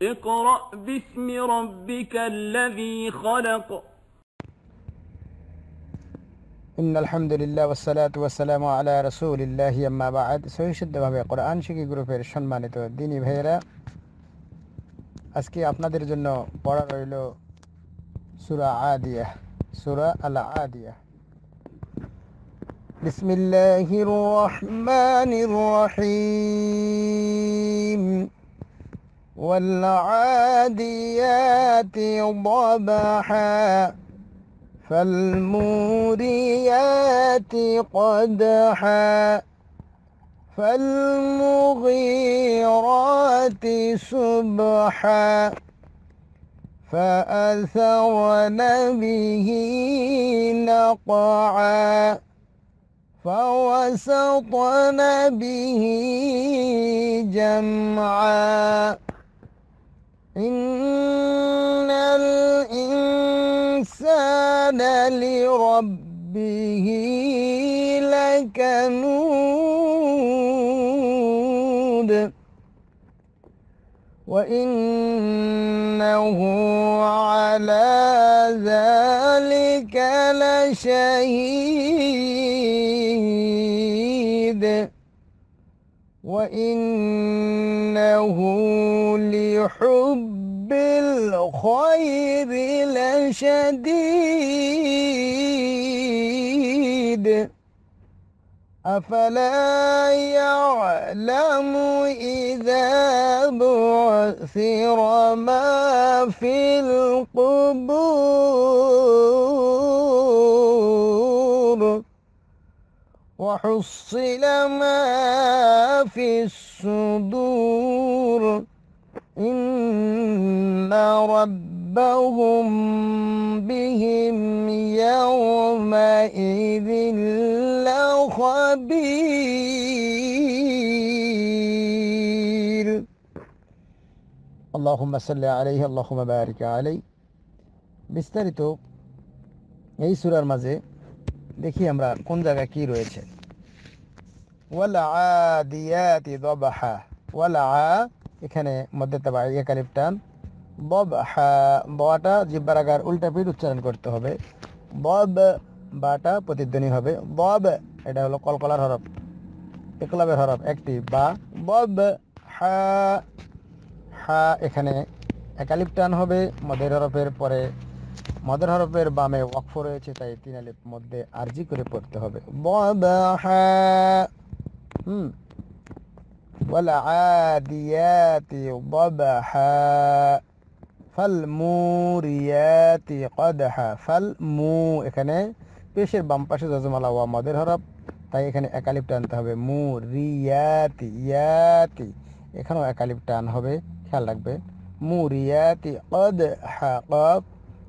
اقرأ باسم ربك الذي خلق in আলহামদুলিল্লাহ ওসালাত ওয়াসালাম আলা রসুলিল্লাহ আম্মা বাদ সহিশুদ্ধভাবে কোরআন শিখি গ্রুপের সম্মানিত দিনী ভাইয়েরা আজকে আপনাদের জন্য পড়া রইল সুরা আদিয়া সুরা আল আদিয়া بسم الله الرحمن الرحيم والعاديات ضبحا فالموريات قدحا فالمغيرات سبحا. فأثرن به نقعا فوسطن به جمعا. إن الإنسان لربه لكنود وإنه على ذلك لشهيد وإنه لحب الخير لشديد أفلا يعلم إذا بعثر ما في القبور وحصل ما في الصدور إن ربهم بهم يومئذ لخبير اللهم صل عليه اللهم بارك عليه বিস্তারিত এই সুরার মাঝে দেখি আমরা কোন জায়গায় কি রয়েছে এখানে মধ্যে তাবা বটা জিব্বার আগার উল্টা পিঠ উচ্চারণ করতে হবে। বব বাটা প্রতিধ্বনি হবে। বব এটা হলো কলকলার হরফ। একলাবের হরফ, একটি। বা। বব হা হা, এখানে একালিপ টান হবে। মদের হরফের পরে মদের হরফের বামে ওয়াকফ রয়েছে, তাই তিন আলিপ মধ্যে আরজি করে পড়তে হবে। বব হা হুম والعاديات ضبحا فالموريات قدحا فالمو এখানে পেশের বাম পাশে যজমালা ওয়া মদের হরফ তাই এখানে একালিপ টানতে হবে মু রিয়াতি ইয়াতি এখানেও একালিপ টান হবে খেয়াল রাখবে মু রিয়াতি কদ হা কফ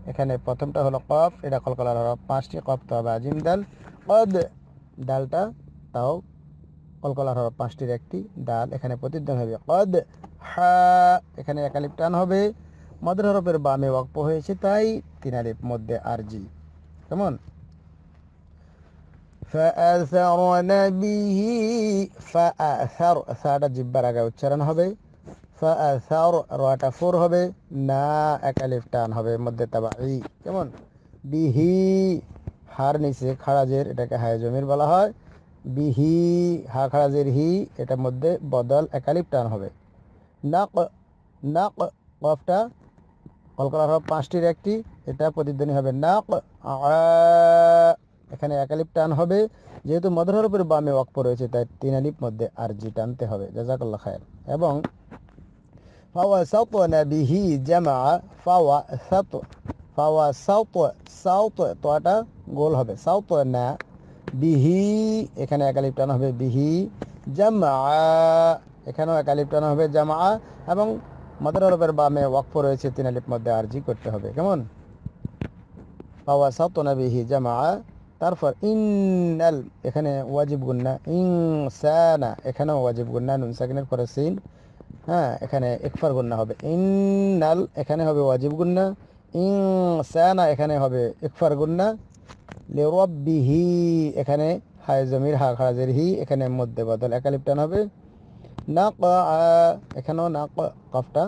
এখানে প্রথমটা হলো কফ এটা কলকলার হরফ পাঁচটি কফ তো হবে আজিম ডাল কদ ডালটা তাও কলকলার হরফ পাঁচটির একটি ডাল এখানে প্রতিদ্বন হবে কদ হা এখানে একালিপ টান হবে মদের হরফের বামে ওয়াক্প হয়েছে তাই তিন আলিপ মধ্যে আরজি কেমন فأثرن به فأثر সাটা জিব্বার আগে উচ্চারণ হবে فأثر রটা ফোর হবে না একালিফ টান হবে মধ্যে তাবাই কেমন বিহি হার নিচে খাড়াজের এটাকে হায় জমির বলা হয় বিহি হা খারাজের হি, এটার মধ্যে বদল, একালিপ টান হবে। নাক নাক, কফটা, কলকলার হরফ পাঁচটির একটি, এটা প্রতিধ্বনি হবে। নাক এখানে একালিপ টান হবে। যেহেতু মধুর হরফের বামে ওয়াক্প রয়েছে, তাই তিন আলিপ মধ্যে আর জি টানতে হবে। জাজাকাল্লাহ খায়ের। এবং ফাওয়া সাউত বিহি জামা, ফাওয়া সাত ফাওয়া সাউত সাউত তোয়াটা গোল হবে। সাউত না বিহি, এখানে একালিপ টানা হবে বিহি জামা এখানেও একালিপ টানা হবে জামা এবং মাদার আরবের বামে ওয়াকফ রয়েছে, তিন আলিপ মধ্যে আরজি করতে হবে, কেমন? পাওয়া সাতনা বিহি জামা তারপর ইনাল এখানে ওয়াজিব গুন্না ইনসানা, এখানেও ওয়াজিব গুন্না নুন সাকিনের পরে সিন হ্যাঁ এখানে ইকফার গুন্না হবে ইনাল এখানে হবে ওয়াজিব গুন্না ইনসানা, এখানে হবে ইকফার গুন্না লিরব্বিহি, এখানে হায় জমির হা খারাজের হি, এখানে মধ্যে বদল একালিপ টান হবে। না এখানেও না কফটা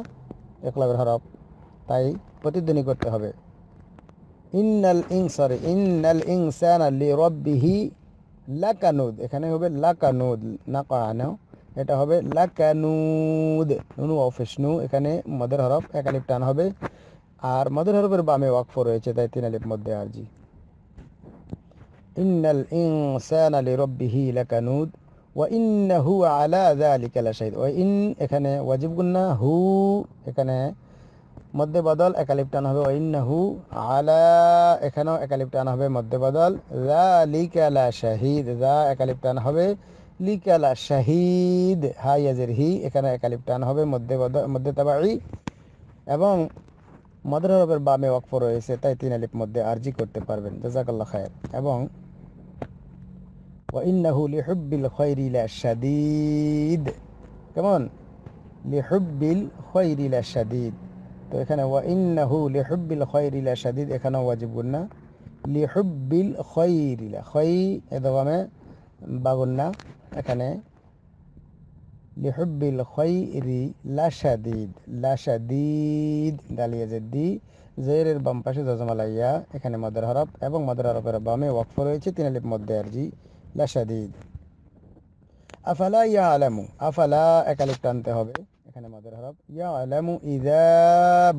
একলবের হরফ, তাই প্রতিধ্বনি করতে হবে। ইন্নাল ইং সরি, ইন্নাল ইনসানা লিরাব্বিহি লাকানুদ, এখানে হবে লাকানুদ নাকানো এটা হবে লাকানুদ, নুনু অফিসনু এখানে মদের হরফ এক আলিফ টান হবে। আর মদের হরফের বামে ওয়াকফ রয়েছে, তাই তিন আলিফ মধ্যে আরজি ইন্নাল ইনসানা লিরাব্বিহি লাকানুদ ওয়া ইন্নাহু আলা যালিকা লাশাহিদ ওয়া ইন এখানে ওয়াজিব গুন্না হু এখানে মধ্যে বদল একালিপ হবে ওয়াইন্নাহু আলা, এখানেও একালিপ টান হবে মধ্যে বদল। লা লিকালা শাহিদ যা একালিপ টান হবে লিকালা শাহিদ হা ইয়াজের হি, এখানে একালিপ টান হবে মধ্যে মধ্যে তাবাই এবং মদর হরফের বামে ওয়াকফ রয়েছে, তাই তিন আলিপ মধ্যে আরজি করতে পারবেন। জাজাকাল্লাহ খায়ের। এবং ওয়াইন্নাহু লিহুব্বিল খৈরি লা শাদীদ। কেমন? লিহুব্বিল খৈরি লা শাদীদ। তো এখানে ওয়া ইন্নাহু লিহুব্বিল খৈরি লা শাদীদ এখানে ওয়াজিব গুন্না লিহুব্বিল খৈরি লা, খৈ এ বাগুন্না এখানে লিহুব্বিল খৈরি লা শাদীদ লা শাদীদ দালিয়া জেদ্দি জেরের বাম পাশে জজমালাইয়া, এখানে মদের হরফ এবং মদের হরফের বামে ওয়াকফ রয়েছে, তিন আলিফ মধ্যে আরজি লা শাদীদ আফালা ইয়া আলামু আফালা একালিফ টানতে হবে, এখানে মদের হরফ। ইয়া আলামু ইদা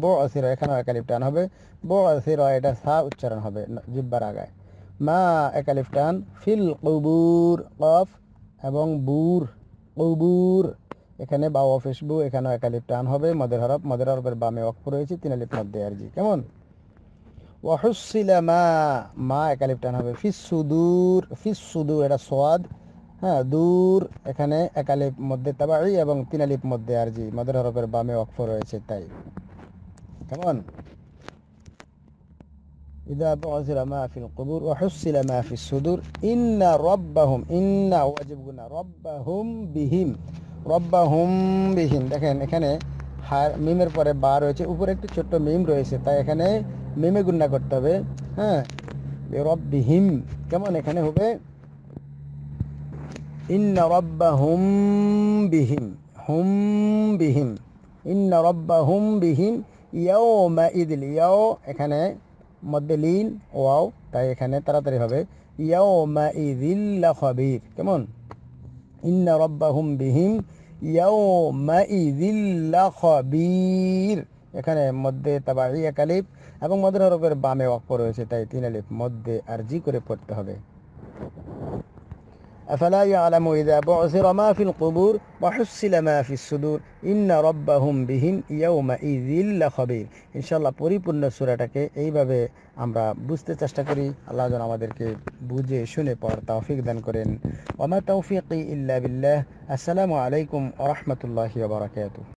বুসিরা, এখানেও একালিফ টান হবে। বুসিরা, এটা সা উচ্চারণ হবে জিব্বার আগায়। মা একালিফ টান। ফিল কবুর, কফ এবং বুর। কবুর। এখানে বা অফিস বু এখানেও একালিফ টান হবে। মদের হরফ, মদের হরফের বামে অক্ষ রয়েছে, তিন আলিফ মধ্যে আর আরজি কেমন? ওয়াহুসিলা মা মা একালিফ টান হবে। ফিস সুদূর ফিস সুদূর, এটা সোয়াদ। হ্যাঁ দূর, এখানে একালিপ মধ্যে তাবাই এবং তিন আলিপ মধ্যে আরজি মদের হরফের বামে অক্ষ রয়েছে তাই। কেমন? إذا بعثر ما في القبور وحصل ما في الصدور إن ربهم إن واجب قلنا ربهم بهم ربهم بهم দেখেন এখানে হার- মিমের পরে বা রয়েছে উপরে একটি ছোট্ট মিম রয়েছে তাই এখানে মিমে গুণনা করতে হবে হ্যাঁ রব্বিহিম কেমন এখানে হবে ইন্না রব্বাহুম বিহিম হুম বিহিম ইন্না রব্বাহুম বিহিম ইয়াওমা ইদিল ইয়াও এখানে মধ্যে লিন, ওয়াও, তাই এখানে তাড়াতাড়ি হবে। ইয়াওমা ইদিল্লা খবির কেমন? ইন্না রব্বাহুম বিহিম ইয়াওমা ইদিল্লা খবির এখানে মধ্যে তাবাঈয়া এক আলিফ এবং মধ্যে বামে ওয়াক্ফ রয়েছে, তাই তিন আলিফ। মধ্যে আর জি করে পড়তে হবে। أفلا يعلم إذا بعثر ما في القبور وحصل ما في الصدور إن ربهم بهم يومئذ لخبير ইনশাআল্লাহ পরিপূর্ণ সূরাটাকে এইভাবে আমরা বুঝতে চেষ্টা করি আল্লাহ যেন আমাদেরকে বুঝে শুনে পড়ার তৌফিক দান করেন ওমা তৌফিকি ইল্লা বিল্লাহ আসসালামু আলাইকুম ওয়া রাহমাতুল্লাহি ওয়া বারাকাতুহু